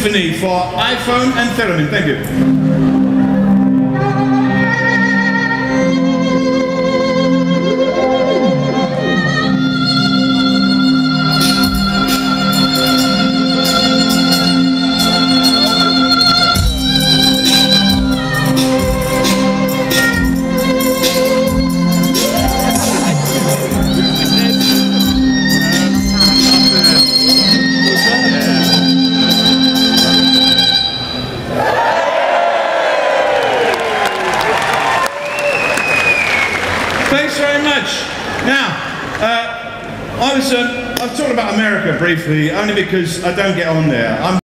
Symphony for iPhone and Theremin. Thank you. Very much. Now, uh, I was, uh, I've talked about America briefly, only because I don't get on there. I'm